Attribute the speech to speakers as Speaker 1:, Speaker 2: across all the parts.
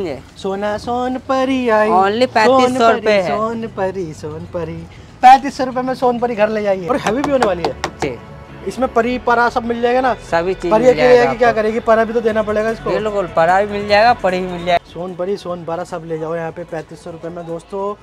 Speaker 1: सोना सोन परी आई।
Speaker 2: 3500
Speaker 1: सोन परी,
Speaker 2: रुपए
Speaker 1: सोन परी सोन परी। पैंतीस सौ रुपए में सोन परी घर ले जाइए और हैवी भी होने वाली है। इसमें परी परा सब मिल जाएगा ना?
Speaker 2: सभी चीज़
Speaker 1: परी
Speaker 2: मिल
Speaker 1: अकेले
Speaker 2: जाएगा
Speaker 1: क्या करेगी? परा भी तो देना पड़ेगा इसको।
Speaker 2: बिल्कुल परा भी मिल जाएगा परी भी मिल जाएगा।
Speaker 1: सोन परी सोन बारह सब ले जाओ यहाँ पे पैंतीस सौ रुपये में। दोस्तों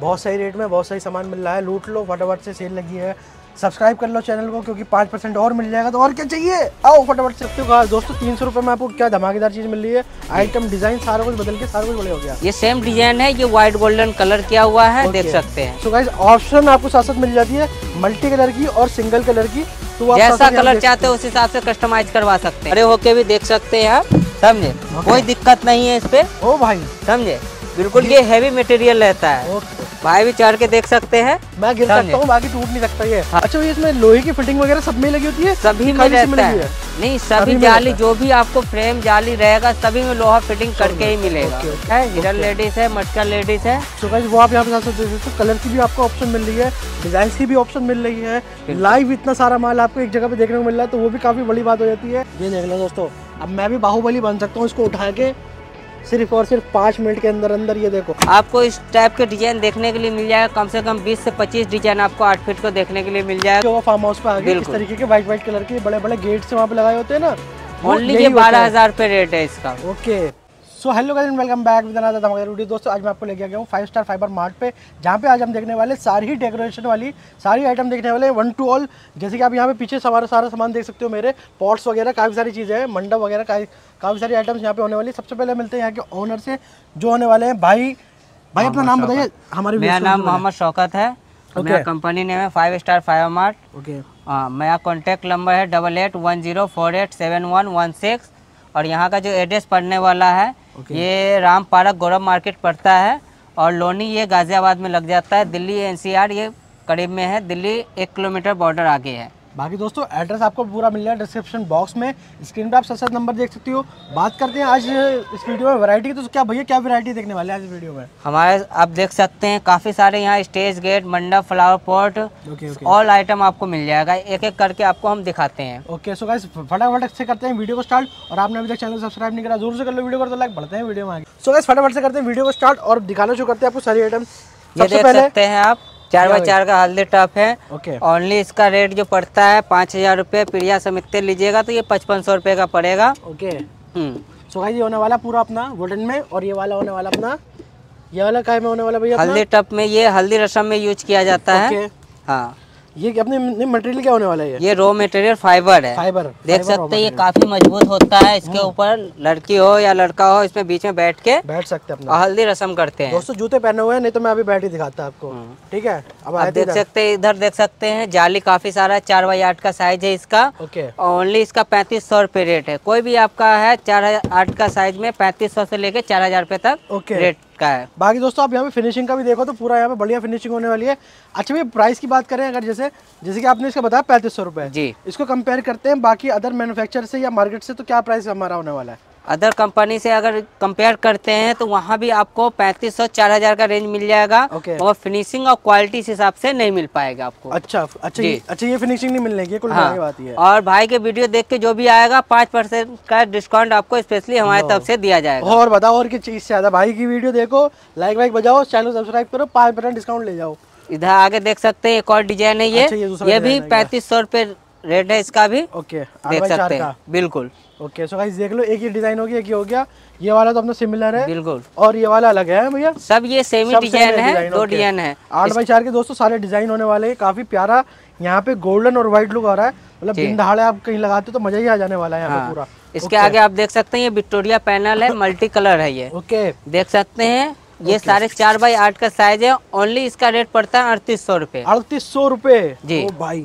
Speaker 1: बहुत सही रेट में बहुत सही सामान मिल रहा है। लूट लो फटाफट से सेल लगी है। सब्सक्राइब कर लो चैनल को क्योंकि पाँच परसेंट और मिल जाएगा तो और क्या चाहिए? आओ फटाफट से। सकते हो कहा दोस्तों तीन सौ रुपये में आपको क्या धमाकेदार चीज़ मिल रही है? आइटम डिज़ाइन सारा कुछ बदल के सारा कुछ बड़े हो गया।
Speaker 2: ये सेम डिज़ाइन है ये व्हाइट गोल्डन कलर किया हुआ है देख सकते हैं।
Speaker 1: सो गाइस ऑप्शन आपको साथ साथ मिल जाती है मल्टी कलर की और सिंगल कलर की। तो आप
Speaker 2: जैसा कलर चाहते हो उस हिसाब से कस्टमाइज करवा सकते हैं। अरे होके भी देख सकते हैं आप। समझे? कोई दिक्कत नहीं है इस पे।
Speaker 1: ओ भाई।
Speaker 2: समझे? बिल्कुल ये हैवी मटेरियल रहता है।
Speaker 1: ओके
Speaker 2: भाई भी चढ़ के देख सकते हैं।
Speaker 1: मैं गिर सकता हूँ बाकी टूट नहीं सकता ये।
Speaker 2: हाँ।
Speaker 1: अच्छा ये इसमें लोहे की फिटिंग वगैरह सब में लगी होती है?
Speaker 2: सभी में रहता है। नहीं सभी जाली जो भी आपको फ्रेम जाली रहेगा सभी में लोहा फिटिंग करके ही मिलेगा। है? हिरन लेडीज़ है मटका लेडीज़ है।
Speaker 1: गाइस वो आप यहाँ पे देख सकते हो। कलर की भी आपको ऑप्शन मिल रही है डिज़ाइन की भी ऑप्शन मिल रही है। लाइव इतना सारा माल आपको एक जगह पे देखने को मिल रहा है तो वो भी काफ़ी बड़ी बात हो जाती है। ये देख लो दोस्तों अब मैं भी बाहुबली बन सकता हूँ इसको उठा के। सिर्फ़ और सिर्फ़ पाँच मिनट के अंदर अंदर ये देखो।
Speaker 2: आपको इस टाइप के डिज़ाइन देखने के लिए मिल जाएगा। कम से कम 20 से 25 डिज़ाइन आपको आठ फीट को देखने के लिए मिल जाएगा।
Speaker 1: जो फार्म हाउस पे आ गए इस तरीके के व्हाइट व्हाइट कलर के बड़े बड़े गेट से वहाँ पे लगाए होते हैं ना
Speaker 2: ओनली ये बारह हज़ार रुपये रेट है इसका।
Speaker 1: Okay so hello guys welcome back with another धमाकेदार वीडियो दोस्तों आज मैं आपको लेके आ गया हूँ फाइव स्टार फाइबर मार्ट पे जहाँ पे आज हम देखने वाले सारी ही डेकोरेशन वाली सारी आइटम देखने वाले वन टू ऑल जैसे कि आप यहाँ पे पीछे सारा सारा सामान देख सकते हो मेरे पॉट्स वगैरह काफ़ी सारी चीज़ें हैं मंडप वगैरह काफ़ी काफ़ी सारी आइटम्स यहाँ पे होने वाली। सबसे पहले मिलते हैं यहाँ के ओनर से जो होने वाले हैं भाई। भाई अपना नाम बताइए हमारे
Speaker 2: मेरा नाम मोहम्मद शौकत है. मेरा कंपनी नेम है five star five mart
Speaker 1: okay
Speaker 2: मेरा कॉन्टैक्ट नंबर है double eight one zero four eight seven one one six और यहाँ का जो एड्रेस पड़ने वाला है
Speaker 1: Okay.
Speaker 2: ये राम पार्क गौरव मार्केट पड़ता है और लोनी ये गाजियाबाद में लग जाता है। दिल्ली एनसीआर ये करीब में है। दिल्ली एक किलोमीटर बॉर्डर आगे है।
Speaker 1: बाकी दोस्तों एड्रेस आपको पूरा मिल जाएगा डिस्क्रिप्शन बॉक्स में। स्क्रीन पे आप सत नंबर देख सकते हो। बात करते हैं आज इस वीडियो में वैरायटी की। तो क्या भैया क्या वैरायटी देखने वाले हैं आज इस वीडियो में?
Speaker 2: हमारे आप देख सकते हैं काफ़ी सारे यहाँ स्टेज गेट मंडप flower pot
Speaker 1: okay okay
Speaker 2: all item आपको मिल जाएगा। एक एक करके आपको हम दिखाते हैं।
Speaker 1: ओके सो गाइस फटाफट से करते हैं वीडियो को स्टार्ट और आपने अभी तक चैनल सब्सक्राइब नहीं करा ज़रूर से कर लो वीडियो को तो लाइक बढ़ते हैं वीडियो में आगे। सो गाइस फटाफट से करते हैं वीडियो को स्टार्ट और दिखाना शुरू करते हैं आपको सारी आइटम
Speaker 2: ये देख सकते हैं आप। चार बाय चार का हल्दी टॉप है।
Speaker 1: ओके।
Speaker 2: ओनली इसका रेट जो पड़ता है पाँच हज़ार रूपए प्रिया समिति लीजिएगा तो ये पचपन सौ रुपये का पड़ेगा।
Speaker 1: ओके।
Speaker 2: हम्म,
Speaker 1: सो गाइस ये होने वाला पूरा अपना वुडन में और ये वाला होने वाला अपना ये वाला काय में होने वाला भैया
Speaker 2: हल्दी टप में ये हल्दी रसम में यूज़ किया जाता है। हाँ।
Speaker 1: ये अपने मटेरियल क्या होने वाला है ये?
Speaker 2: ये रॉ मटेरियल फाइबर है।
Speaker 1: फाइबर
Speaker 2: देख फाइबर सकते हैं ये काफ़ी मज़बूत होता है इसके ऊपर लड़की हो या लड़का हो इसमें बीच में बैठ के
Speaker 1: बैठ सकते हैं अपना।
Speaker 2: हल्दी रसम करते हैं।
Speaker 1: दोस्तों जूते पहने हुए हैं नहीं तो मैं अभी बैठ ही दिखाता आपको। ठीक है? अब
Speaker 2: आप देख सकते हैं इधर देख सकते हैं जाली काफ़ी सारा है चार बाई आठ का साइज़ है इसका।
Speaker 1: ओके।
Speaker 2: ओनली इसका पैंतीस सौ रुपये रेट है। कोई भी आपका है चार आठ का साइज़ में पैंतीस सौ से लेके चार हज़ार रुपये तक रेट का है।
Speaker 1: बाकी दोस्तों आप यहाँ पे फिनिशिंग का भी देखो तो पूरा यहाँ पे बढ़िया फिनिशिंग होने वाली है। अच्छा भैया प्राइस की बात करें अगर जैसे जैसे कि आपने इसका बताया पैंतीस सौ
Speaker 2: जी।
Speaker 1: इसको कंपेयर करते हैं बाकी अदर मैनुफेक्चर से या मार्केट से तो क्या प्राइस हमारा होने वाला है?
Speaker 2: अदर कंपनी से अगर कंपेयर करते हैं तो वहाँ भी आपको पैंतीस सौ चार हज़ार का रेंज मिल जाएगा।
Speaker 1: ओके।
Speaker 2: और फिनिशिंग और क्वालिटी इस हिसाब से नहीं मिल पाएगा आपको।
Speaker 1: अच्छा अच्छा ये अच्छा ये फिनिशिंग नहीं मिलने की कुल
Speaker 2: हाँ।
Speaker 1: बात ही है।
Speaker 2: और भाई के वीडियो देख के जो भी आएगा पाँच परसेंट का डिस्काउंट आपको स्पेशली हमारे तरफ़ से दिया जाएगा।
Speaker 1: और बताओ और किस चीज़ से ज़्यादा? भाई की वीडियो देखो लाइक वाइक बजाओ चैनल सब्सक्राइब करो पाँच डिस्काउंट ले जाओ।
Speaker 2: इधर आगे देख सकते हैं एक और डिज़ाइन है ये।
Speaker 1: अच्छा, ये
Speaker 2: भी पैंतीस सौ रुपये रेट है इसका भी।
Speaker 1: ओके
Speaker 2: देख सकते हैं। बिल्कुल।
Speaker 1: ओके सो गाइस देख लो एक ही डिज़ाइन हो गया एक ही हो गया। ये वाला तो अपना सिमिलर है।
Speaker 2: बिल्कुल।
Speaker 1: और ये वाला अलग है भैया।
Speaker 2: सब ये सेमी
Speaker 1: सब
Speaker 2: डिज़ाइन है दो
Speaker 1: okay.
Speaker 2: डिज़ाइन है।
Speaker 1: आठ बाई चार के दोस्तों सारे डिज़ाइन होने वाले हैं। काफ़ी प्यारा यहाँ पे गोल्डन और व्हाइट लुक आ रहा है। मतलब। दिन दहाड़े आप कहीं लगाते हो तो मज़ा ही आ जाने वाला है यहाँ पे
Speaker 2: हाँ।
Speaker 1: पूरा।
Speaker 2: इसके आगे आप देख सकते हैं ये विक्टोरिया पैनल है मल्टी कलर है ये।
Speaker 1: ओके
Speaker 2: देख सकते हैं ये साढ़े चार बाई आठ का साइज़ है। ओनली इसका रेट पड़ता है अड़तीस सौ रूपए।
Speaker 1: अड़तीस सौ रूपए?
Speaker 2: जी।
Speaker 1: ओ भाई।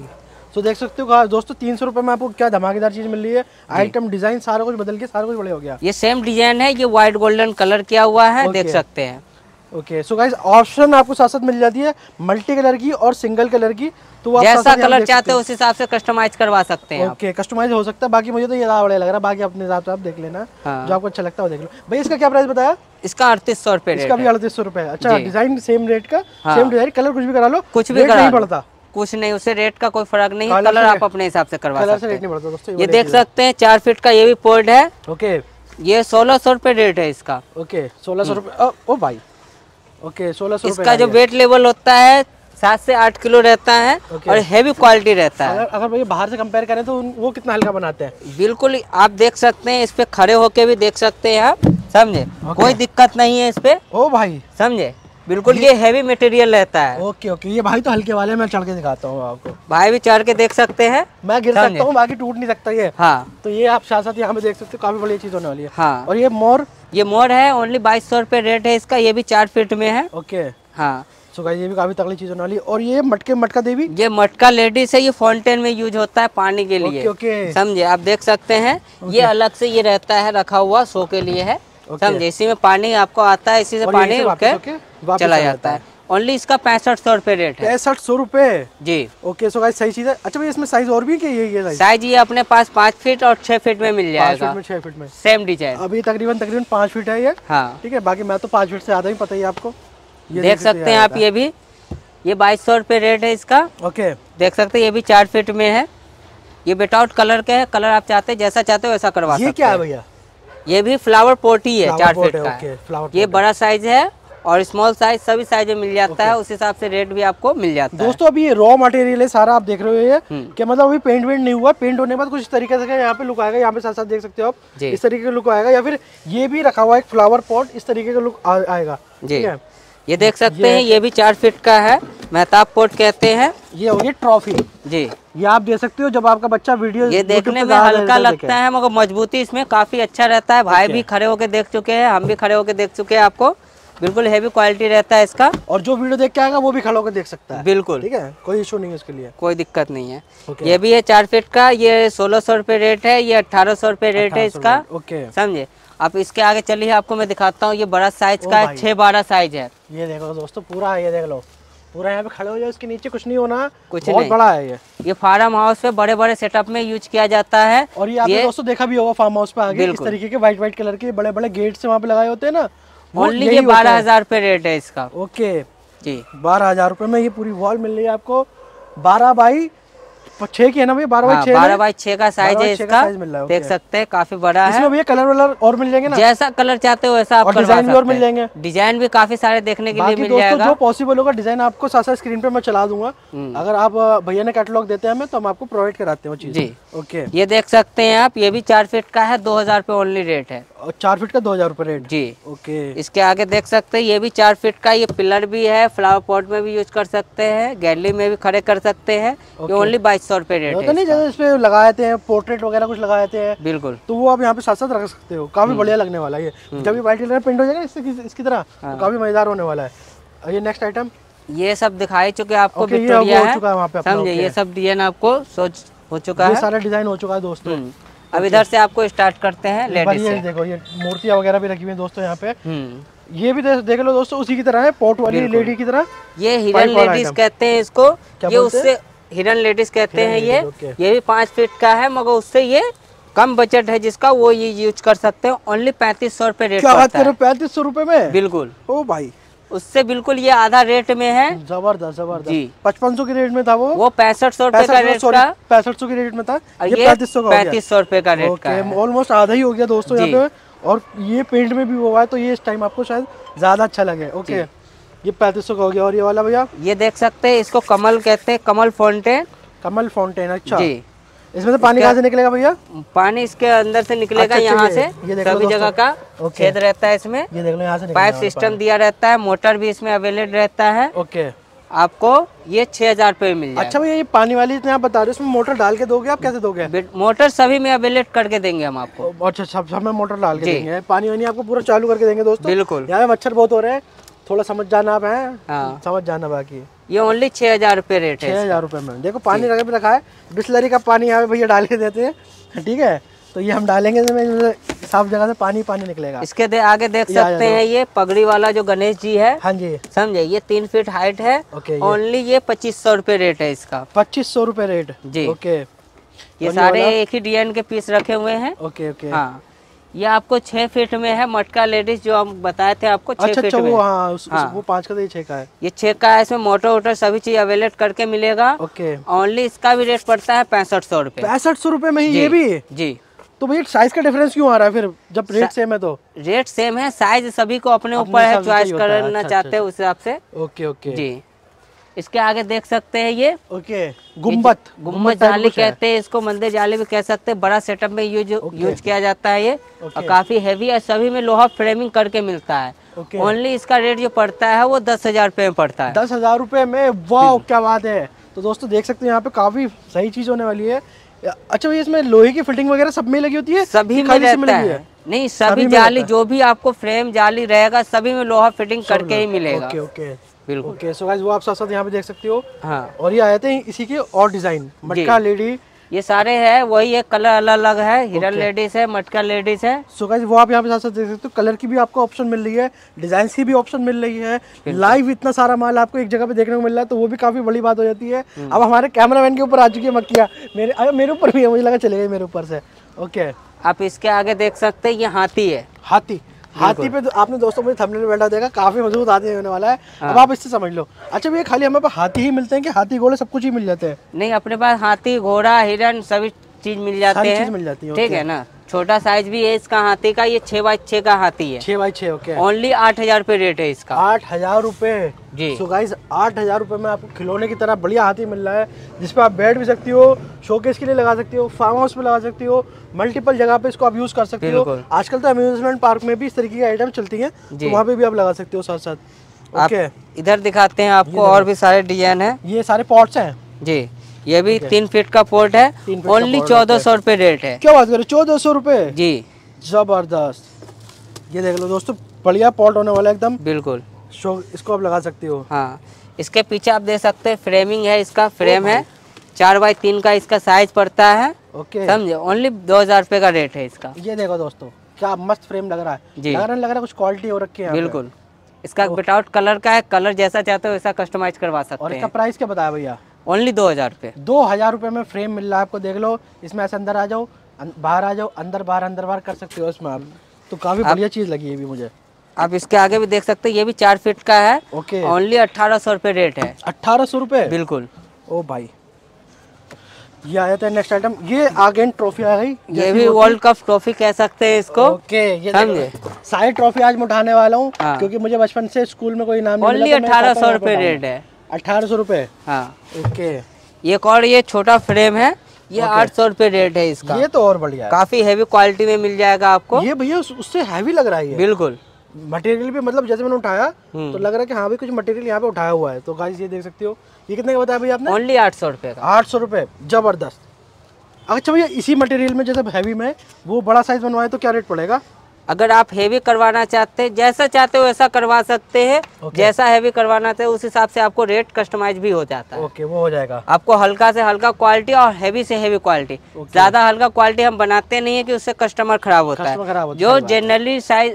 Speaker 1: तो देख सकते हो कहा दोस्तों तीन सौ रुपए में आपको क्या धमाकेदार चीज़ मिल रही है। आइटम डिज़ाइन सारा कुछ बदल के सारा कुछ बड़े हो गया।
Speaker 2: ये सेम डिज़ाइन है ये व्हाइट गोल्डन कलर किया हुआ है देख सकते हैं।
Speaker 1: ओके सो गाइस ऑप्शन आपको साथ साथ मिल जाती है मल्टी कलर की और सिंगल कलर की। तो आप
Speaker 2: जैसा कलर चाहते हो उस हिसाब से कस्टमाइज करवा सकते हैं
Speaker 1: ओके कस्टमाइज हो सकता है बाकी मुझे तो ये ज़्यादा बढ़िया लग रहा है बाकी अपने हिसाब से आप देख लेना
Speaker 2: हाँ।
Speaker 1: जो आपको अच्छा लगता है वो देख लो। भाई इसका क्या प्राइस बताया?
Speaker 2: इसका अड़तीस सौ रुपए
Speaker 1: इसका भी अड़तीस सौ रुपए अच्छा डिज़ाइन सेम रेट का
Speaker 2: हाँ।
Speaker 1: सेम डिज़ाइन कलर कुछ भी करा लो
Speaker 2: कुछ भी
Speaker 1: नहीं पड़ता
Speaker 2: कुछ नहीं उसे रेट का कोई फ़र्क नहीं है कलर आप अपने हिसाब से करवा
Speaker 1: कलर
Speaker 2: सकते हैं। ये देख सकते हैं चार फीट का ये भी पोर्ड है।
Speaker 1: ओके
Speaker 2: ये सोलह सौ रुपये रेट है इसका।
Speaker 1: ओके सोलह सौ रुपये ओ भाई। ओके सोलह सौ
Speaker 2: इसका जो वेट लेवल होता है सात से आठ किलो रहता है
Speaker 1: Okay.
Speaker 2: और हैवी क्वालिटी रहता है।
Speaker 1: अगर अगर भैया बाहर से कंपेयर करें तो वो कितना हल्का बनाते हैं?
Speaker 2: बिल्कुल आप देख सकते हैं इस पे खड़े होके भी देख सकते हैं आप समझे? Okay. कोई दिक्कत नहीं है इस पे।
Speaker 1: ओ भाई।
Speaker 2: समझे? बिल्कुल ये हैवी मटेरियल रहता है।
Speaker 1: ओके ओके ये भाई तो हल्के वाले मैं चढ़ के दिखाता हूँ आपको।
Speaker 2: भाई भी चढ़ के देख सकते हैं।
Speaker 1: मैं गिर सकता हूँ बाकी टूट नहीं सकता ये।
Speaker 2: हाँ।
Speaker 1: तो ये आप साथ साथ यहाँ पे देख सकते हो काफ़ी बड़ी चीज़ होने वाली है।
Speaker 2: हाँ।
Speaker 1: और ये मोर?
Speaker 2: ये मोर है ओनली बाईस सौ रुपये रेट है इसका ये भी चार फीट में है।
Speaker 1: ओके।
Speaker 2: हाँ।
Speaker 1: सो गाइस ये भी काफ़ी तगड़ी चीज़ होने वाली और ये मटके मटका देवी?
Speaker 2: ये मटका लेडीज़ है ये फाउंटेन में यूज़ होता है पानी के लिए।
Speaker 1: Okay okay.
Speaker 2: समझे? आप देख सकते हैं ये अलग से ये रहता है रखा हुआ शो के लिए है। समझे इसी में पानी आपको आता है इसी से पानी
Speaker 1: होके
Speaker 2: चला जाता है। ओनली इसका पैंसठ सौ रुपये रेट है।
Speaker 1: पैंसठ सौ रुपए
Speaker 2: जी।
Speaker 1: ओके सो गाइस सही चीज़ है। अच्छा भैया इसमें साइज़ और भी है ये ये साइज़
Speaker 2: साइज़ ये अपने पास पाँच फीट और छह फीट में मिल जाएगा।
Speaker 1: फीट में छह फीट में।
Speaker 2: सेम डिज़ाइन
Speaker 1: अभी तकरीबन तकरीबन पाँच फीट है ये।
Speaker 2: हाँ।
Speaker 1: ठीक है बाकी मैं तो पाँच फीट से ज़्यादा ही पता ही आपको।
Speaker 2: देख सकते हैं आप ये भी। ये बाईस सौ रुपये रेट है इसका।
Speaker 1: ओके
Speaker 2: देख सकते हैं ये भी चार फीट में है। ये विदाउट कलर के है। कलर आप चाहते हैं जैसा चाहते हो वैसा करवा
Speaker 1: ये क्या है। भैया?
Speaker 2: ये भी फ्लावर पोट ही है चार फीट का ये बड़ा साइज़ है और स्मॉल साइज़ सभी साइज़ में मिल जाता okay. है उस हिसाब से रेट भी आपको मिल जाता है।
Speaker 1: दोस्तों अभी ये रॉ मटेरियल है सारा आप देख रहे हो
Speaker 2: हम्म।
Speaker 1: कि मतलब अभी पेंट वेंट नहीं हुआ। पेंट होने के बाद कुछ इस तरीके से यहाँ पे लुक आएगा यहाँ पे साथ साथ देख सकते हो आप। इस तरीके का लुक आएगा या फिर ये भी रखा हुआ है एक फ्लावर पॉट इस तरीके का लुक आएगा।
Speaker 2: जी। ये देख सकते हैं ये भी चार फीट का है। मेहताब पोट कहते हैं।
Speaker 1: ये हो गई ट्रॉफी।
Speaker 2: जी।
Speaker 1: ये आप देख सकते हो जब आपका बच्चा वीडियो
Speaker 2: ये देखने में हल्का लगता है मगर मजबूती इसमें काफ़ी अच्छा रहता है। भाई भी खड़े होके देख चुके हैं हम भी खड़े होके देख चुके हैं आपको। बिल्कुल हैवी क्वालिटी रहता है इसका।
Speaker 1: और जो वीडियो देख के आएगा वो भी खड़ा होकर देख सकता है।
Speaker 2: बिल्कुल।
Speaker 1: ठीक है? कोई इशू नहीं है उसके लिए।
Speaker 2: कोई दिक्कत नहीं है। ये भी है चार फीट का ये सोलह सौ रुपये रेट है ये अठारह सौ रुपये रेट है इसका।
Speaker 1: ओके।
Speaker 2: समझे? आप इसके आगे चलिए आपको मैं दिखाता हूँ ये बड़ा साइज़ का है छह बारह साइज़ है।
Speaker 1: ये देखो दोस्तों पूरा ये देख लो। पूरा यहाँ पे खड़े हो जाए इसके नीचे कुछ नहीं होना।
Speaker 2: कुछ
Speaker 1: बहुत
Speaker 2: नहीं।
Speaker 1: बड़ा है ये।
Speaker 2: ये फार्म हाउस पे बड़े बड़े सेटअप में यूज़ किया जाता है।
Speaker 1: और ये आपने दोस्तों देखा भी होगा फार्म हाउस पे आगे इस तरीके के व्हाइट व्हाइट कलर के बड़े बड़े गेट से वहाँ पे लगाए होते हैं ना
Speaker 2: ओनली ये बारह हज़ार रूपए रेट है इसका।
Speaker 1: ओके
Speaker 2: जी।
Speaker 1: बारह हज़ार रूपए में ये पूरी वॉल मिल रही है आपको। बारह बाई छह की है ना भैया? बारह बाई
Speaker 2: हाँ
Speaker 1: छह
Speaker 2: बारह बाई छह का साइज़ है इसका। देख सकते हैं काफ़ी बड़ा है।
Speaker 1: भैया कलर वलर और मिल जाएँगे ना?
Speaker 2: जैसा कलर चाहते हो वैसा आप
Speaker 1: और
Speaker 2: करवा
Speaker 1: डिज़ाइन भी और मिल जाएँगे।
Speaker 2: डिज़ाइन भी काफ़ी सारे देखने के लिए मिल जाएगा।
Speaker 1: जो पॉसिबल होगा डिज़ाइन आपको साथ साथ स्क्रीन पे मैं चला दूँगा।
Speaker 2: हम्म।
Speaker 1: अगर आप भैया ने कैटलॉग देते हैं हमें तो हम आपको प्रोवाइड कराते हैं
Speaker 2: जी।
Speaker 1: ओके
Speaker 2: ये देख सकते हैं आप ये भी चार फीट का है दो हज़ार ओनली रेट है।
Speaker 1: और चार फीट का दो हज़ार रुपए रेट
Speaker 2: जी।
Speaker 1: ओके
Speaker 2: इसके आगे देख सकते हैं ये भी चार फीट का ये पिलर भी है फ्लावर पॉट में भी यूज़ कर सकते हैं गैलरी में भी खड़े कर सकते हैं ये ओनली बाईस सौ रुपये रेट है
Speaker 1: नहीं जैसे इसपे लगाए थे पोर्ट्रेट वगैरह कुछ लगाए थे?
Speaker 2: बिल्कुल।
Speaker 1: तो वो आप यहाँ पे साथ साथ रख सकते हो। काफ़ी बढ़िया लगने वाला है ये। जब ये व्हाइट कलर पेंट हो जाएगा इससे इसकी तरह तो काफ़ी मज़ेदार होने वाला है। ये नेक्स्ट आइटम
Speaker 2: ये सब दिखाई चुके आपको विक्टोरिया
Speaker 1: हो
Speaker 2: है।
Speaker 1: है
Speaker 2: समझे ये सब डिज़ाइन आपको सोच हो चुका है।
Speaker 1: सारा डिज़ाइन हो चुका है दोस्तों।
Speaker 2: हम्म। अब इधर से आपको स्टार्ट करते हैं लेडीज़ से।
Speaker 1: देखो ये मूर्तियाँ वगैरह भी रखी हुई हैं दोस्तों यहाँ पे।
Speaker 2: हम्म।
Speaker 1: ये भी देख लो दोस्तों उसी की तरह है पोर्ट वाली लेडी की तरह।
Speaker 2: ये हिरन लेडीज़ कहते हैं इसको। ये उससे हिरन लेडीज़ कहते हैं ये। ये भी पाँच फीट का है मगर उससे ये कम बजट है जिसका वो ये यूज़ कर सकते हैं। ओनली पैंतीस सौ रूपए रेट
Speaker 1: पैंतीस सौ रुपए में?
Speaker 2: बिल्कुल।
Speaker 1: ओ भाई।
Speaker 2: उससे बिल्कुल ये आधा रेट में है।
Speaker 1: ज़बरदस्त ज़बरदस्त।
Speaker 2: जी।
Speaker 1: पचपन सौ के रेट में था वो?
Speaker 2: वो पैंसठ सौ रुपये का रेट का
Speaker 1: पैंसठ सौ के रेट में था। ये पैंतीस सौ का
Speaker 2: पैंतीस सौ रुपये का रेट
Speaker 1: ऑलमोस्ट आधा ही हो गया दोस्तों यहाँ पे। और ये पेंट में भी हुआ है तो ये इस टाइम आपको शायद ज़्यादा अच्छा लगे। ओके ये पैंतीस सौ का हो गया। और ये वाला भैया?
Speaker 2: ये देख सकते हैं इसको कमल कहते हैं कमल फाउंटेन
Speaker 1: कमल फाउंटेन अच्छा।
Speaker 2: जी।
Speaker 1: इसमें से पानी कहाँ से निकलेगा भैया?
Speaker 2: पानी इसके अंदर से निकलेगा
Speaker 1: अच्छा, अच्छा,
Speaker 2: यहाँ से सभी जगह का। छेद रहता है इसमें।
Speaker 1: ये देख लो यहाँ से
Speaker 2: पाइप सिस्टम दिया रहता है मोटर भी इसमें अवेलेबल रहता है।
Speaker 1: ओके।
Speaker 2: आपको ये छह हज़ार रुपये में मिल
Speaker 1: अच्छा भैया ये पानी वाली इतने आप बता रहे हो इसमें मोटर डाल के दोगे आप? कैसे दोगे?
Speaker 2: मोटर सभी में अवेलेबल करके देंगे हम आपको।
Speaker 1: अच्छा सब सब में मोटर डाल के देंगे। पानी वानी आपको पूरा चालू करके देंगे दोस्तों?
Speaker 2: बिल्कुल।
Speaker 1: यहाँ मच्छर बहुत हो रहे हैं। थोड़ा समझ जाना आप हैं?
Speaker 2: हाँ।
Speaker 1: समझ जाना बाकी।
Speaker 2: ये ओनली छह हज़ार रूपए रेट है
Speaker 1: छह हज़ार रूपए में। देखो पानी रखा भी रखा है। बिस्लरी का पानी यहाँ पे भैया डाल के देते हैं ठीक है? तो ये हम डालेंगे साफ़ जगह से पानी पानी निकलेगा।
Speaker 2: इसके दे, आगे देख सकते हैं ये पगड़ी वाला जो गणेश जी है।
Speaker 1: हाँ जी।
Speaker 2: समझे? ये तीन फीट हाइट है। ओनली ये। पच्चीस सौ रुपये रेट है इसका।
Speaker 1: पच्चीस सौ रुपए रेट
Speaker 2: जी।
Speaker 1: ओके।
Speaker 2: ये सारे एक ही डिज़ाइन के पीस रखे हुए हैं।
Speaker 1: Okay okay.
Speaker 2: हाँ। ये आपको छह फीट में है मटका लेडीज़ जो हम बताए थे आपको छह
Speaker 1: अच्छा
Speaker 2: फीट
Speaker 1: अच्छा
Speaker 2: में।
Speaker 1: वो हाँ उस,
Speaker 2: हाँ।
Speaker 1: वो पाँच का तो ये छः का है।
Speaker 2: ये छह का है इसमें मोटर वोटर सभी चीज़ अवेलेबल करके मिलेगा।
Speaker 1: ओके।
Speaker 2: ओनली इसका भी रेट पड़ता है पैंसठ सौ रुपये।
Speaker 1: पैंसठ सौ रुपए में ही ये भी?
Speaker 2: जी।
Speaker 1: तो भैया साइज़ का डिफरेंस क्यों आ रहा है फिर? जब रेट सेम है तो।
Speaker 2: रेट सेम है साइज़ सभी को अपने ऊपर है चॉइस करना
Speaker 1: अच्छा,
Speaker 2: चाहते हैं उस हिसाब से।
Speaker 1: Okay okay.
Speaker 2: जी। इसके आगे देख सकते हैं ये।
Speaker 1: ओके
Speaker 2: गुंबद।
Speaker 1: गुंबद
Speaker 2: जाली
Speaker 1: है।
Speaker 2: कहते हैं इसको मंदिर जाली भी कह सकते हैं। बड़ा सेटअप में यूज़ यूज़ किया जाता है ये। और काफ़ी हैवी है सभी में लोहा फ्रेमिंग करके मिलता है। ओनली इसका रेट जो पड़ता है वो दस हज़ार रुपये में पड़ता है।
Speaker 1: दस हज़ार रूपए में? वाह क्या बात है। तो दोस्तों देख सकते हैं यहाँ पे काफ़ी सही चीज़ होने वाली है। अच्छा भैया इसमें लोहे की फिटिंग वगैरह सब में लगी होती है?
Speaker 2: सभी में रहता है। नहीं
Speaker 1: सभी
Speaker 2: सभी जाली जो भी आपको फ्रेम जाली रहेगा सभी में लोहा फिटिंग करके ही मिलेगा।
Speaker 1: Okay okay.
Speaker 2: बिल्कुल।
Speaker 1: ओके सो गाइस वो आप साथ साथ यहाँ पे देख सकते हो।
Speaker 2: हाँ।
Speaker 1: और ये आए थे इसी के और डिज़ाइन मटका लेडी
Speaker 2: ये सारे है वही एक कलर अलग अलग है हिरन
Speaker 1: ओके।
Speaker 2: लेडीज़ है मटका लेडीज़ है।
Speaker 1: सो गाइस वो आप यहाँ पे साथ साथ देख सकते हो कलर की भी आपको ऑप्शन मिल रही है डिज़ाइन की भी ऑप्शन मिल रही है। लाइव इतना सारा माल आपको एक जगह पे देखने को मिल रहा है तो वो भी काफ़ी बड़ी बात हो जाती है।
Speaker 2: हम्म।
Speaker 1: अब हमारे कैमरामैन के ऊपर आ चुकी है मक्किया मेरे अरे मेरे ऊपर भी है मुझे लगा चले गए मेरे ऊपर से। ओके
Speaker 2: आप इसके आगे देख सकते हैं ये हाथी है।
Speaker 1: हाथी। हाथी पे तो आपने दोस्तों मुझे थंबनेल में बैठा देखा काफ़ी मज़बूत हाथी होने वाला है।
Speaker 2: हाँ।
Speaker 1: अब आप इससे समझ लो। अच्छा भैया खाली हमारे पास हाथी ही मिलते हैं कि हाथी घोड़े सब कुछ ही मिल जाते हैं?
Speaker 2: नहीं अपने पास हाथी घोड़ा हिरन सभी चीज़ मिल जाते है।
Speaker 1: हैं मिल जाती है
Speaker 2: ठीक है ना? छोटा साइज़ भी है इसका हाथी का ये छह बाई छह का हाथी है।
Speaker 1: छः बाई छः ओके।
Speaker 2: ओनली आठ हज़ार रूपए रेट है इसका।
Speaker 1: आठ हज़ार रुपए।
Speaker 2: जी।
Speaker 1: सो गाइस आठ हज़ार रुपए में आपको खिलौने की तरह बढ़िया हाथी मिल रहा है जिसपे आप बैठ भी सकती हो शोकेस के लिए लगा सकती हो फार्म हाउस में लगा सकती हो मल्टीपल जगह पे इसको आप यूज़ कर सकती हो। आजकल तो अम्यूजमेंट पार्क में भी इस तरीके की आइटम चलती है तो वहाँ पे भी आप लगा सकते हो साथ साथ।
Speaker 2: आप इधर दिखाते हैं आपको और भी सारे डिज़ाइन है।
Speaker 1: ये सारे पॉट्स हैं।
Speaker 2: जी। ये भी तीन फीट का पोर्ट है ओनली चौदह सौ रुपये रेट है।
Speaker 1: क्या बात करें चौदह सौ रुपए?
Speaker 2: जी।
Speaker 1: ज़बरदस्त। ये देख लो दोस्तों बढ़िया पॉट होने वाला एकदम।
Speaker 2: बिल्कुल।
Speaker 1: शो इसको आप लगा सकती हो।
Speaker 2: हाँ। इसके पीछे आप देख सकते हैं फ्रेमिंग है इसका फ्रेम है। चार बाई तीन का इसका साइज़ पड़ता है।
Speaker 1: ओके
Speaker 2: समझे? ओनली दो हज़ार रूपए का रेट है इसका।
Speaker 1: ये देखो दोस्तों क्या मस्त फ्रेम लग रहा है।
Speaker 2: जी।
Speaker 1: लग रहा है कुछ क्वालिटी हो रखी है
Speaker 2: बिल्कुल। इसका विदाउट कलर का है कलर जैसा चाहते हो वैसा कस्टमाइज करवा
Speaker 1: और
Speaker 2: सकते
Speaker 1: इसका
Speaker 2: हैं।
Speaker 1: प्राइस क्या बताया भैया?
Speaker 2: ओनली दो हज़ार रुपये।
Speaker 1: दो हज़ार रुपये में फ्रेम मिल रहा है आपको देख लो इसमें ऐसे अंदर आ जाओ अं- बाहर आ जाओ अंदर बाहर अंदर बाहर कर सकते हो इसमें आप। तो काफ़ी बढ़िया चीज़ लगी है भी मुझे।
Speaker 2: आप इसके आगे भी देख सकते हैं ये भी चार फीट का है।
Speaker 1: ओके।
Speaker 2: ओनली अट्ठारह सौ रुपये रेट है।
Speaker 1: अट्ठारह सौ रुपये?
Speaker 2: बिल्कुल।
Speaker 1: ओ भाई। ये आया था नेक्स्ट आइटम ये आगेन ट्रॉफी आ गई
Speaker 2: ये भी वर्ल्ड कप ट्रॉफी कह सकते हैं इसको।
Speaker 1: ओके ये
Speaker 2: समझे?
Speaker 1: सारी ट्रॉफी आज मैं उठाने वाला हूँ
Speaker 2: हाँ।
Speaker 1: क्योंकि मुझे बचपन से स्कूल में कोई इनाम
Speaker 2: ओनली अठारह सौ रुपये रेट है।
Speaker 1: अठारह सौ रुपये
Speaker 2: हाँ।
Speaker 1: ओके
Speaker 2: एक और ये छोटा फ्रेम है। ये आठ सौ रुपये रेट है इसका।
Speaker 1: ये तो और बढ़िया
Speaker 2: काफ़ी हैवी क्वालिटी में मिल जाएगा आपको।
Speaker 1: ये भैया उस- उससे हैवी लग रहा है
Speaker 2: बिल्कुल।
Speaker 1: मटेरियल भी मतलब जैसे मैंने उठाया
Speaker 2: हम्म।
Speaker 1: तो लग रहा है कि हाँ भी कुछ मटेरियल यहाँ पे उठाया हुआ है। तो गाइस ये देख सकते हो। ये कितने का बताया भैया आपने?
Speaker 2: ओनली आठ सौ रुपये का।
Speaker 1: आठ सौ रुपये ज़बरदस्त। अच्छा भैया इसी मटेरियल में जैसे हैवी में वो बड़ा साइज़ बनवाए तो क्या रेट पड़ेगा?
Speaker 2: अगर आप हेवी करवाना चाहते हैं जैसा चाहते हो वैसा करवा सकते हैं
Speaker 1: ओके।
Speaker 2: जैसा हैवी करवाना चाहते हो उस हिसाब से आपको रेट कस्टमाइज भी हो जाता है।
Speaker 1: ओके वो हो जाएगा।
Speaker 2: आपको हल्का से हल्का क्वालिटी और हैवी से हैवी क्वालिटी
Speaker 1: ओके।
Speaker 2: ज़्यादा हल्का क्वालिटी हम बनाते नहीं है कि उससे कस्टमर खराब होता
Speaker 1: खराब
Speaker 2: है
Speaker 1: होता
Speaker 2: जो
Speaker 1: है।
Speaker 2: जनरली साइज़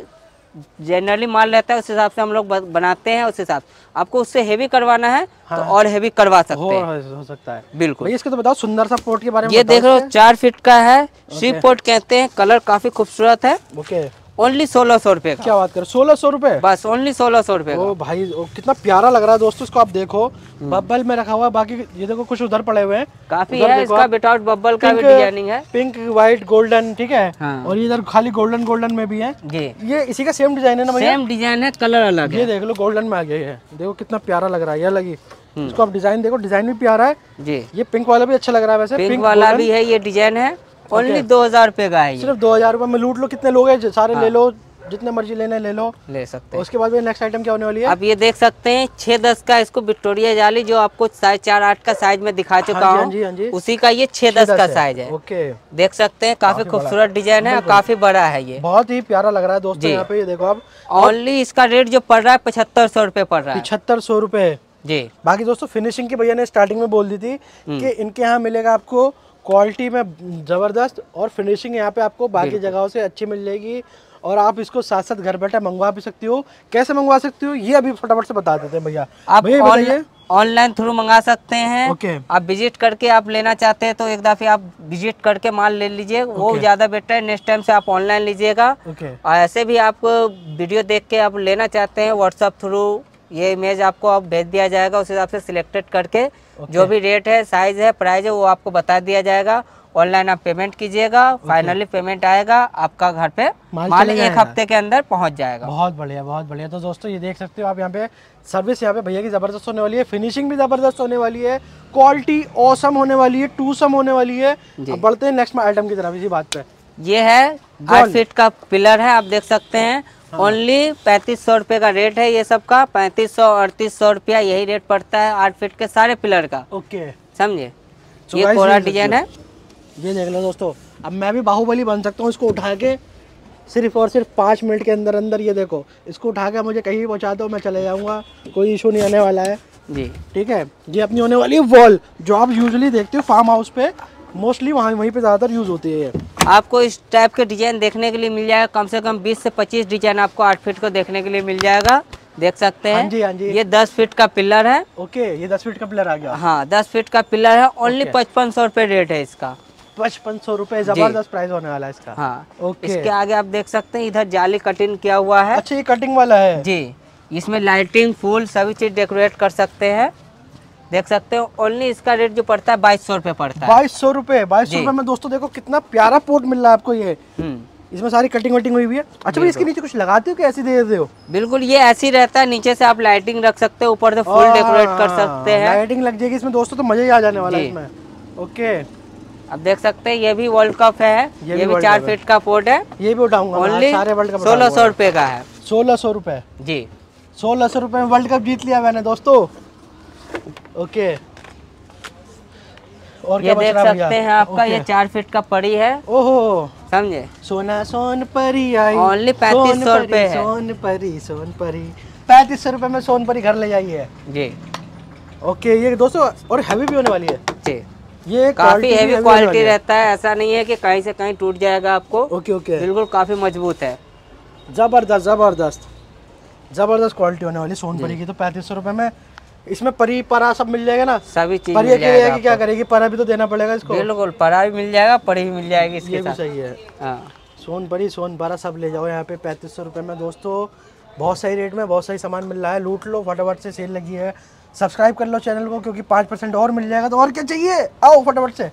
Speaker 2: जनरली माल रहता है उस हिसाब से हम लोग बनाते हैं उस हिसाब। आपको उससे हेवी करवाना है हाँ, तो और हेवी करवा सकते
Speaker 1: हो,
Speaker 2: हैं
Speaker 1: हो सकता है।
Speaker 2: बिल्कुल।
Speaker 1: इसके तो बताओ सुंदर सा पोर्ट के बारे में
Speaker 2: ये देख लो चार फीट का है सी पोर्ट कहते हैं कलर काफ़ी खूबसूरत है।
Speaker 1: ओके
Speaker 2: ओनली सोलह सौ रुपये का।
Speaker 1: क्या बात कर सोलह सौ रुपये?
Speaker 2: बस ओनली सोलह सौ
Speaker 1: ओ भाई ओ, कितना प्यारा लग रहा है दोस्तों इसको आप देखो। बब्बल में रखा हुआ है बाकी ये देखो कुछ उधर पड़े हुए हैं।
Speaker 2: काफ़ी है इसका विदाउट बब्बल का भी डिज़ाइनिंग है।
Speaker 1: पिंक व्हाइट गोल्डन ठीक है?
Speaker 2: हाँ।
Speaker 1: और ये इधर खाली गोल्डन गोल्डन में भी है।
Speaker 2: जी।
Speaker 1: ये इसी का सेम डिज़ाइन है ना भैया?
Speaker 2: सेम डिज़ाइन है कलर अलग
Speaker 1: ये देख लो गोल्डन में आ गया है देखो कितना प्यारा लग रहा है ये लगी
Speaker 2: हम्म।
Speaker 1: इसको आप डिज़ाइन देखो डिज़ाइन भी प्यारा है।
Speaker 2: जी।
Speaker 1: ये पिंक वाला भी अच्छा लग रहा है वैसे।
Speaker 2: पिंक वाला भी है ये डिज़ाइन है। ओनली दो हज़ार रुपये का है
Speaker 1: सिर्फ़ दो हज़ार रुपये में लूट लो कितने लोग हैं सारे
Speaker 2: हाँ।
Speaker 1: ले लो जितने मर्ज़ी लेने ले लो।
Speaker 2: ले सकते हैं।
Speaker 1: उसके बाद में नेक्स्ट आइटम क्या होने वाली है?
Speaker 2: आप ये देख सकते हैं छह दस का इसको विक्टोरिया जाली जो आपको साइज़ चार आठ का साइज़ में दिखा चुका
Speaker 1: हाँ हाँ जी।
Speaker 2: हूँ उसी का ये छह दस का साइज़ है।
Speaker 1: ओके
Speaker 2: देख सकते हैं काफ़ी खूबसूरत डिज़ाइन है और काफ़ी बड़ा है ये।
Speaker 1: बहुत ही प्यारा लग रहा है दोस्तों यहाँ पे ये देखो आप।
Speaker 2: ओनली इसका रेट जो पड़ रहा है पचहत्तर सौ रुपये पड़ रहा है।
Speaker 1: पचहत्तर सौ रुपये
Speaker 2: जी।
Speaker 1: बाकी दोस्तों फिनिशिंग की भैया ने स्टार्टिंग में बोल दी थी
Speaker 2: हम्म।
Speaker 1: कि इनके यहाँ मिलेगा आपको क्वालिटी में ज़बरदस्त और फिनिशिंग यहाँ पे आपको बाकी जगहों से अच्छी मिल जाएगी और आप इसको साथ साथ घर बैठे मंगवा भी सकती हो। कैसे मंगवा सकती हो ये अभी फटाफट से बता देते हैं भैया।
Speaker 2: आप
Speaker 1: बताइए।
Speaker 2: ऑनलाइन थ्रू मंगा सकते हैं।
Speaker 1: ओके। okay.
Speaker 2: आप विज़िट करके आप लेना चाहते हैं तो एक दफे आप विज़िट करके माल ले लीजिए। वो
Speaker 1: ओके।
Speaker 2: ज़्यादा बेटर है नेक्स्ट टाइम से आप ऑनलाइन लीजिएगा।
Speaker 1: ओके।
Speaker 2: और ऐसे भी आप वीडियो देख के आप लेना चाहते हैं व्हाट्सअप थ्रू ये इमेज आपको आप भेज दिया जाएगा उस हिसाब से सिलेक्टेड करके जो भी रेट है साइज़ है प्राइस है वो आपको बता दिया जाएगा। ऑनलाइन आप पेमेंट कीजिएगा फाइनली पेमेंट आएगा आपका घर पे
Speaker 1: माल
Speaker 2: माल एक हफ़्ते के अंदर पहुँच जाएगा।
Speaker 1: बहुत बढ़िया बहुत बढ़िया। तो दोस्तों ये देख सकते हो आप यहाँ पे सर्विस यहाँ पे भैया की ज़बरदस्त होने वाली है। फिनिशिंग भी ज़बरदस्त होने वाली है। क्वालिटी औसम होने वाली है टूसम होने वाली है। बढ़ते हैं नेक्स्ट आइटम की तरफ़ इसी बात पे।
Speaker 2: ये है आठ फीट का पिलर है आप देख सकते हाँ। ओनली पैंतीस सौ रुपये का रेट है ये सब का पैंतीस सौ अड़तीस सौ रुपया यही रेट पड़ता है आठ फीट के सारे पिलर का।
Speaker 1: ओके
Speaker 2: समझे?
Speaker 1: So
Speaker 2: ये कोरा डिज़ाइन है।
Speaker 1: ये देख लो दोस्तों। अब मैं भी बाहुबली बन सकता हूँ इसको उठा के। सिर्फ़ और सिर्फ़ पाँच मिनट के अंदर अंदर ये देखो। इसको उठा के मुझे कहीं भी पहुँचा दो मैं चले जाऊँगा। कोई इशू नहीं आने वाला है।
Speaker 2: जी।
Speaker 1: ठीक है? ये अपनी होने वाली है वॉल जो आप यूजली देखते हो फार्म हाउस पे। मोस्टली वहाँ वहीं पे ज़्यादातर यूज़ होती है
Speaker 2: आपको इस टाइप के डिज़ाइन देखने के लिए मिल जाएगा। कम से कम 20 से 25 डिज़ाइन आपको आठ फीट को देखने के लिए मिल जाएगा। देख सकते
Speaker 1: हाँ।
Speaker 2: हैं
Speaker 1: जी हाँ जी।
Speaker 2: ये 10 फीट का पिलर है।
Speaker 1: ओके ये दस फीट का पिलर आ गया।
Speaker 2: हाँ 10 फीट का पिलर है। ओनली पचपन सौ रुपये रेट है इसका।
Speaker 1: पचपन सौ रुपये ज़बरदस्त प्राइस होने वाला है इसका।
Speaker 2: हाँ।
Speaker 1: ओके।
Speaker 2: इसके आगे आप देख सकते हैं इधर जाली कटिंग किया हुआ है।
Speaker 1: अच्छा ये कटिंग वाला है।
Speaker 2: जी। इसमें लाइटिंग फूल सभी चीज़ डेकोरेट कर सकते हैं। देख सकते हो ओनली इसका रेट जो पड़ता है बाईस सौ रुपये पड़ता है।
Speaker 1: बाईस सौ रुपये बाईस सौ
Speaker 2: जी।
Speaker 1: रुपये में दोस्तों देखो कितना प्यारा पोर्ट मिल रहा है आपको ये।
Speaker 2: हम्म।
Speaker 1: इसमें सारी कटिंग वटिंग हुई हुई है। अच्छा भाई इसके नीचे कुछ लगाते हो कि ऐसे दे देते हो?
Speaker 2: बिल्कुल ये ऐसे ही रहता है नीचे से आप लाइटिंग रख सकते हो ऊपर से फुल डेकोरेट कर सकते हैं।
Speaker 1: लाइटिंग लग जाएगी इसमें दोस्तों तो मज़ा ही आ जाने वाला है इसमें। ओके।
Speaker 2: आप देख सकते हैं ये भी वर्ल्ड कप है।
Speaker 1: ये
Speaker 2: ये,
Speaker 1: भी
Speaker 2: चार फीट का पोर्ट है।
Speaker 1: ये भी उठाऊँगा
Speaker 2: ओनली सोलह सौ रुपये का है।
Speaker 1: सोलह सौ रुपये।
Speaker 2: जी।
Speaker 1: सोलह सौ रुपये में वर्ल्ड कप जीत लिया मैंने दोस्तों। ओके। और
Speaker 2: ये देख? सकते हैं आपका ये चार फीट का पड़ी है।
Speaker 1: ओहो।
Speaker 2: समझे?
Speaker 1: सोना सोन परी आई।
Speaker 2: 3500
Speaker 1: सोन परी,
Speaker 2: रुपए
Speaker 1: सोन परी सोन परी। पैंतीस सौ रुपये में सोन परी घर ले जाइए
Speaker 2: जी।
Speaker 1: ओके ये दोस्तों और हैवी भी होने वाली है।
Speaker 2: जी।
Speaker 1: ये
Speaker 2: काफ़ी हेवी क्वालिटी रहता है। ऐसा नहीं है कि कहीं से कहीं टूट जाएगा आपको।
Speaker 1: Okay okay.
Speaker 2: बिल्कुल काफ़ी मज़बूत है।
Speaker 1: ज़बरदस्त ज़बरदस्त। ज़बरदस्त क्वालिटी होने वाली सोन परी की। तो पैंतीस सौ रुपये में इसमें परी परा सब मिल जाएगा ना?
Speaker 2: सभी चीज़
Speaker 1: परी
Speaker 2: मिल
Speaker 1: क्या करेगी? परा भी तो देना पड़ेगा इसको।
Speaker 2: बिल्कुल परा भी मिल जाएगा परी भी मिल जाएगी
Speaker 1: ये
Speaker 2: इसके
Speaker 1: भी
Speaker 2: साथ।
Speaker 1: सही है।
Speaker 2: हाँ।
Speaker 1: सोन परी सोन परा सब ले जाओ यहाँ पे पैंतीस सौ रुपये में। दोस्तों बहुत सही रेट में बहुत सही सामान मिल रहा है। लूट लो फटाफट से सेल लगी है। सब्सक्राइब कर लो चैनल को क्योंकि पाँच परसेंट और मिल जाएगा। तो और क्या चाहिए? आओ फटाफट से।